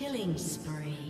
Killing spree.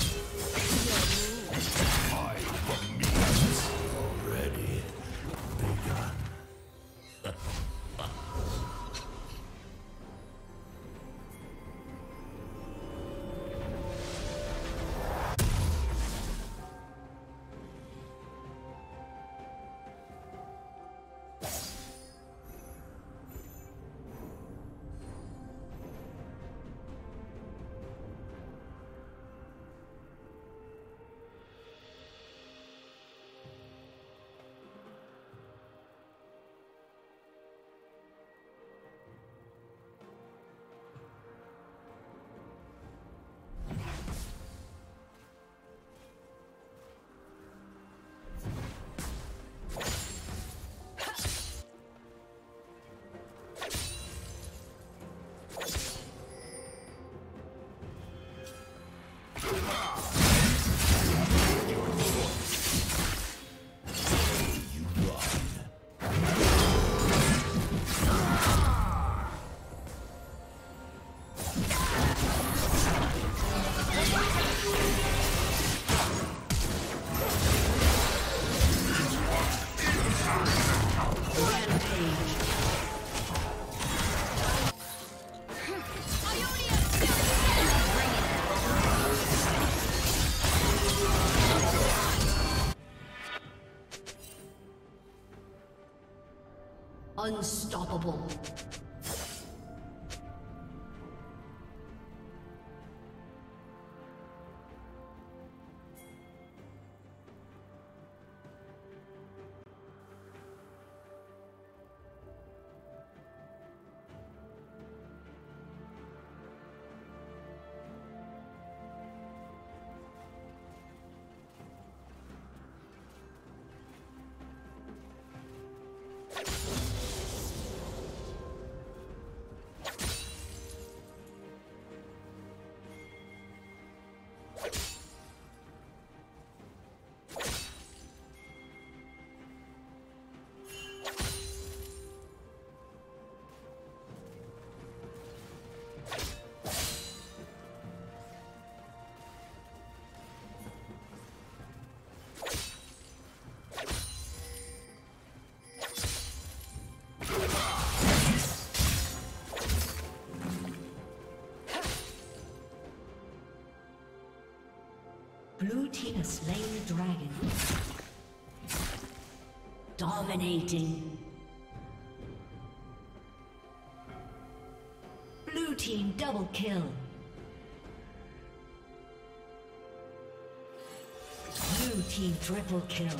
Unstoppable. Slain the dragon. Dominating. Blue team double kill. Blue team triple kill.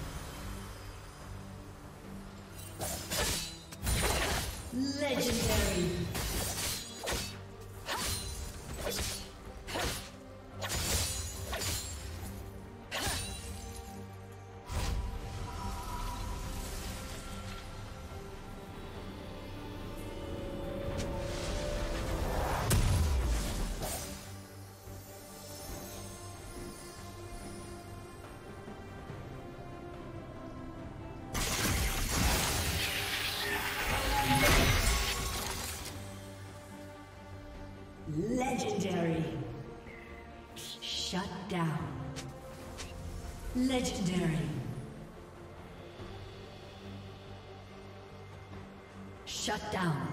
Shut down.